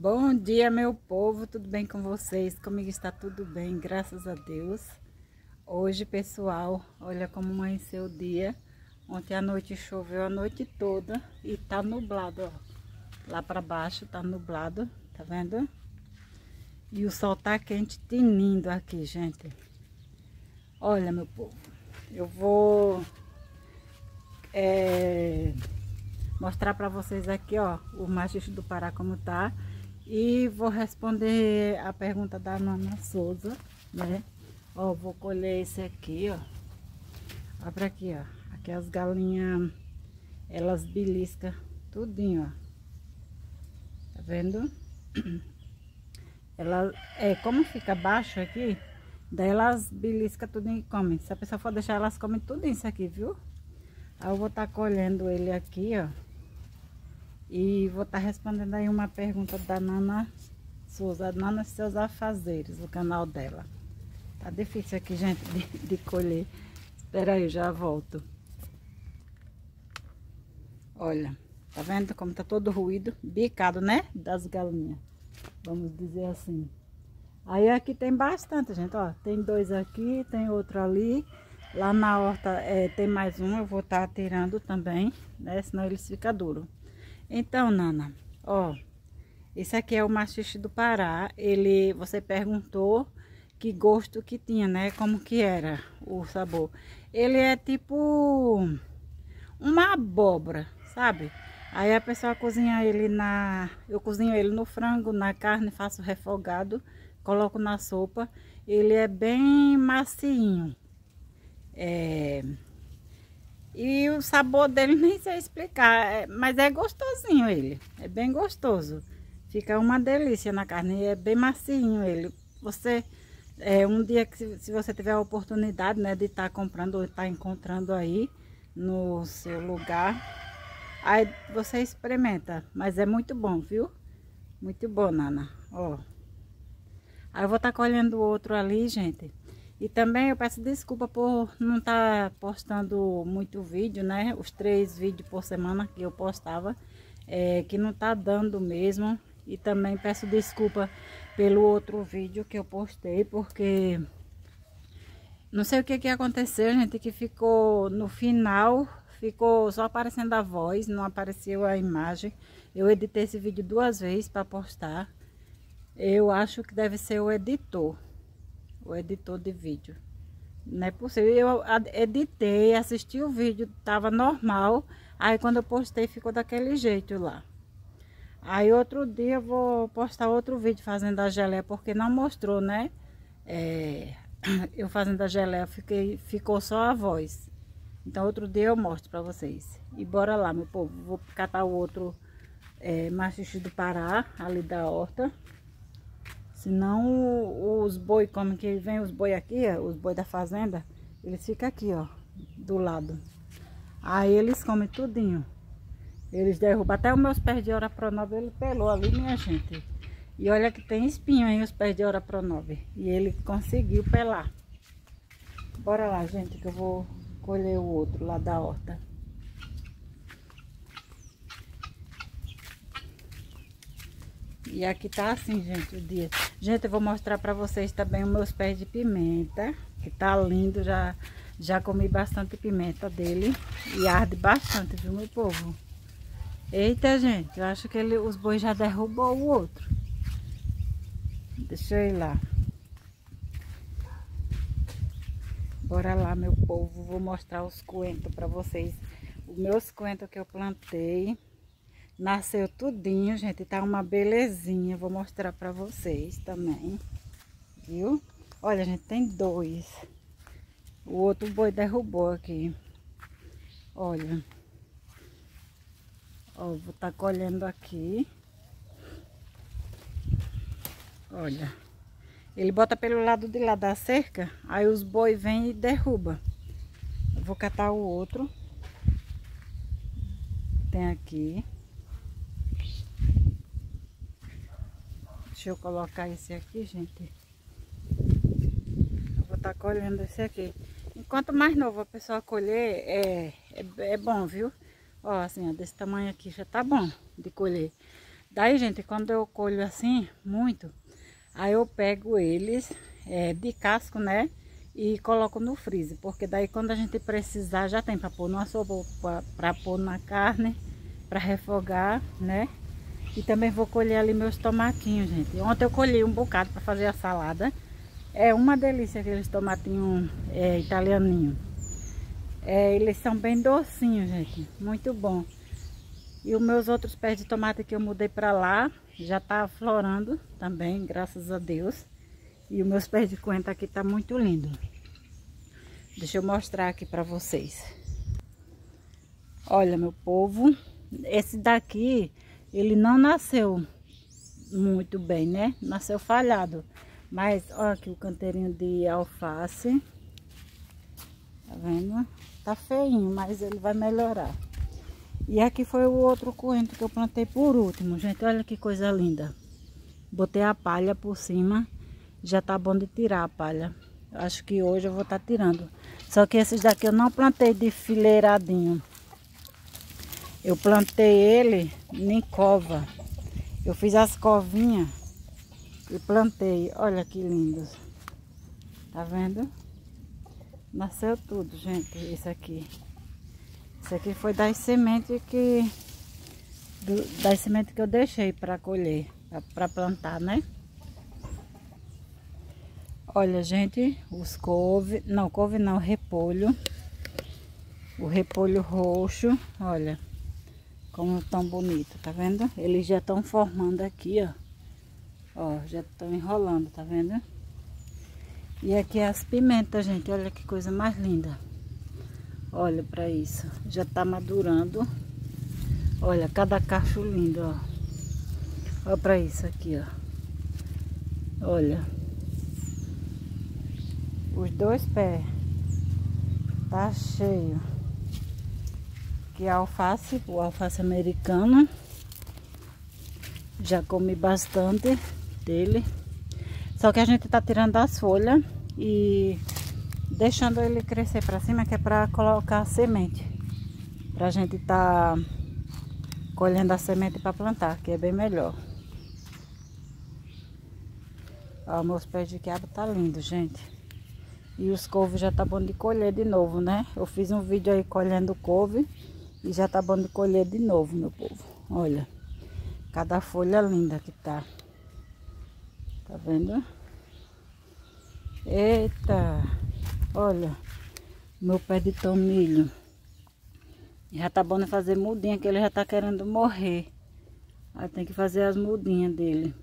Bom dia, meu povo, tudo bem com vocês? Comigo está tudo bem, graças a Deus. Hoje, pessoal, olha como amanheceu o dia. Ontem à noite choveu a noite toda e tá nublado, ó. Lá para baixo tá nublado, tá vendo? E o sol tá quente, tinindo aqui, gente. Olha, meu povo, eu vou é, mostrar para vocês aqui, ó, o machixe do Pará como tá. E vou responder a pergunta da Nana Souza, né? Ó, vou colher esse aqui, ó. Olha pra aqui, ó. Aqui as galinhas, elas beliscam tudinho, ó. Tá vendo? Ela, é, como fica baixo aqui, daí elas beliscam tudinho e comem. Se a pessoa for deixar, elas comem tudo isso aqui, viu? Aí eu vou estar tá colhendo ele aqui, ó. E vou estar tá respondendo aí uma pergunta da Nana Souza, Nana Seus Afazeres, o canal dela. Tá difícil aqui, gente, de, de colher. Espera aí, já volto. Olha, tá vendo como tá todo ruído? Bicado, né? Das galinhas. Vamos dizer assim. Aí aqui tem bastante, gente, ó. Tem dois aqui, tem outro ali. Lá na horta é, tem mais um, eu vou estar tá tirando também, né? Senão eles ficam duros. Então, Nana, ó, esse aqui é o machixe do Pará. Ele, você perguntou que gosto que tinha, né? Como que era o sabor. Ele é tipo uma abóbora, sabe? Aí a pessoa cozinha ele na... Eu cozinho ele no frango, na carne, faço refogado, coloco na sopa. Ele é bem macinho. É... E o sabor dele nem sei explicar, é, mas é gostosinho ele, é bem gostoso. Fica uma delícia na carne, é bem macinho ele. Você, é, um dia que se, se você tiver a oportunidade, né, de estar tá comprando ou estar tá encontrando aí no seu lugar, aí você experimenta, mas é muito bom, viu? Muito bom, Nana, ó. Aí eu vou estar tá colhendo outro ali, gente. E também eu peço desculpa por não estar tá postando muito vídeo, né? Os três vídeos por semana que eu postava, é, que não tá dando mesmo. E também peço desculpa pelo outro vídeo que eu postei, porque não sei o que que aconteceu, gente, que ficou no final, ficou só aparecendo a voz, não apareceu a imagem. Eu editei esse vídeo duas vezes para postar. Eu acho que deve ser o editor o editor de vídeo. Não é possível. Eu editei, assisti o vídeo, tava normal. Aí quando eu postei ficou daquele jeito lá. Aí outro dia eu vou postar outro vídeo fazendo a geleia, porque não mostrou, né? É, eu fazendo a geleia, fiquei, ficou só a voz. Então outro dia eu mostro pra vocês. E bora lá, meu povo. Vou catar o outro é, machixe do Pará, ali da horta. Senão os boi, como que vem os boi aqui, os boi da fazenda, eles ficam aqui, ó, do lado. Aí eles comem tudinho. Eles derrubam até os meus pés de hora pronove, ele pelou ali, minha gente. E olha que tem espinho aí os pés de hora pronove. E ele conseguiu pelar. Bora lá, gente, que eu vou colher o outro lá da horta. E aqui tá assim, gente, o dia. Gente, eu vou mostrar pra vocês também os meus pés de pimenta. Que tá lindo, já, já comi bastante pimenta dele. E arde bastante, viu, meu povo? Eita, gente, eu acho que ele, os bois já derrubou o outro. Deixa eu ir lá. Bora lá, meu povo. Vou mostrar os coentros pra vocês. Os meus coentros que eu plantei. Nasceu tudinho, gente. Tá uma belezinha. Vou mostrar pra vocês também. Viu? Olha, gente, tem dois. O outro boi derrubou aqui. Olha. Ó, vou tá colhendo aqui. Olha. Ele bota pelo lado de lá da cerca. Aí os boi vêm e derruba. Eu vou catar o outro. Tem aqui. Deixa eu colocar esse aqui, gente. Eu vou estar tá colhendo esse aqui. Enquanto mais novo a pessoa colher, é, é, é bom, viu? Ó, assim, ó, desse tamanho aqui já tá bom de colher. Daí, gente, quando eu colho assim, muito, aí eu pego eles é, de casco, né? E coloco no freezer, porque daí quando a gente precisar, já tem para pôr numa sopa, para pôr na carne, para refogar, né? E também vou colher ali meus tomatinhos, gente. Ontem eu colhi um bocado para fazer a salada. É uma delícia aqueles tomatinhos é, italianinhos. É, eles são bem docinhos, gente. Muito bom. E os meus outros pés de tomate que eu mudei para lá, já tá florando também, graças a Deus. E os meus pés de coentro aqui tá muito lindo. Deixa eu mostrar aqui para vocês. Olha, meu povo, esse daqui, ele não nasceu muito bem, né? Nasceu falhado. Mas, olha aqui o canteirinho de alface. Tá vendo? Tá feinho, mas ele vai melhorar. E aqui foi o outro coentro que eu plantei por último, gente. Olha que coisa linda. Botei a palha por cima. Já tá bom de tirar a palha. Acho que hoje eu vou estar tá tirando. Só que esses daqui eu não plantei de fileiradinho. Eu plantei ele em cova. Eu fiz as covinhas e plantei. Olha que lindos. Tá vendo? Nasceu tudo, gente, esse aqui. Esse aqui foi das sementes que... Do, das sementes que eu deixei para colher, para plantar, né? Olha, gente, os couve... Não, couve não, repolho. O repolho roxo, olha. Como tão bonito, tá vendo? Eles já estão formando aqui, ó. Ó, já estão enrolando, tá vendo? E aqui as pimentas, gente. Olha que coisa mais linda. Olha para isso. Já tá madurando. Olha, cada cacho lindo, ó. Olha para isso aqui, ó. Olha. Os dois pés. Tá cheio. Aqui é alface, o alface americano. Já comi bastante dele. Só que a gente tá tirando as folhas e deixando ele crescer para cima, que é para colocar semente. Pra gente tá colhendo a semente para plantar, que é bem melhor. Ó, meus pés de quiabo tá lindo, gente. E os couves já tá bom de colher de novo, né? Eu fiz um vídeo aí colhendo couve e já tá bom de colher de novo, meu povo. Olha, cada folha linda que tá. Tá vendo? Eita! Olha, meu pé de tomilho. Já tá bom de fazer mudinha, que ele já tá querendo morrer. Aí tem que fazer as mudinhas dele.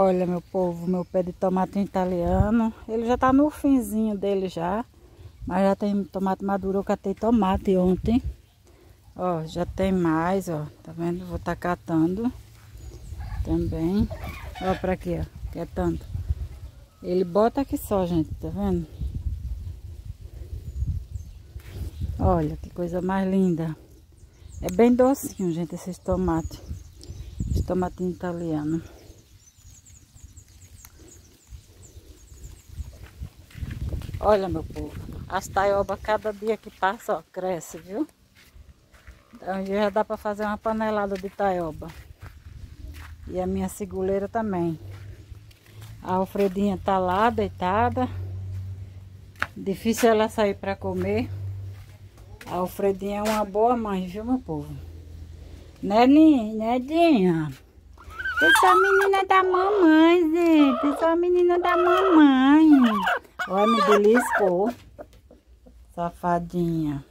Olha, meu povo, meu pé de tomate italiano. Ele já tá no finzinho dele já. Mas já tem tomate maduro. Eu catei tomate ontem. Ó, já tem mais, ó. Tá vendo? Vou tá catando também. Ó pra aqui, ó. Que é tanto. Ele bota aqui só, gente. Tá vendo? Olha que coisa mais linda. É bem docinho, gente, esses tomates. Esse tomatinho italiano. Olha, meu povo. As taioba, cada dia que passa, ó, cresce, viu? Então já dá para fazer uma panelada de taioba. E a minha seguleira também. A Alfredinha tá lá deitada. Difícil ela sair para comer. A Alfredinha é uma boa mãe, viu meu povo? Né, Nedinha? Essa é menina da mamãe, gente. Essa é a menina da mamãe. Olha, me beliscou. Safadinha.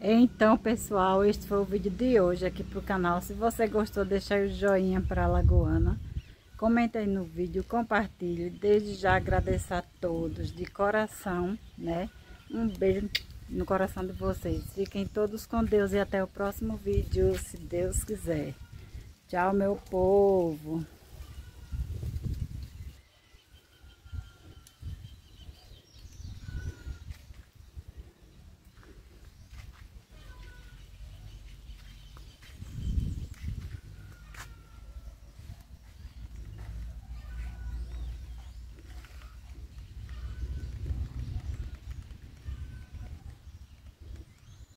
Então, pessoal, este foi o vídeo de hoje aqui pro canal. Se você gostou, deixa o joinha para a Lagoana. Comenta aí no vídeo, compartilhe. Desde já agradeço a todos de coração, né? Um beijo no coração de vocês. Fiquem todos com Deus e até o próximo vídeo, se Deus quiser. Tchau, meu povo.